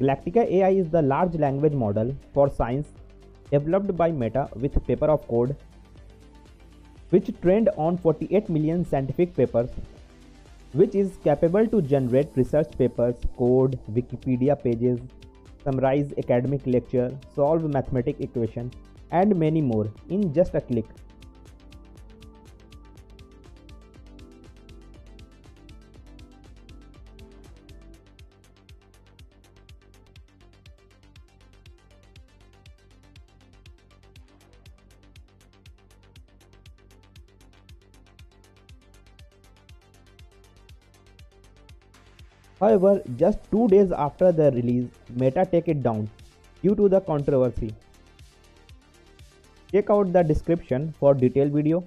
Galactica AI is the large language model for science developed by Meta with paper of code which trained on 48 million scientific papers which is capable to generate research papers, code, Wikipedia pages, summarize academic lecture, solve mathematical equation and many more in just a click. However, just two days after the release, Meta take it down due to the controversy. Check out the description for detailed video.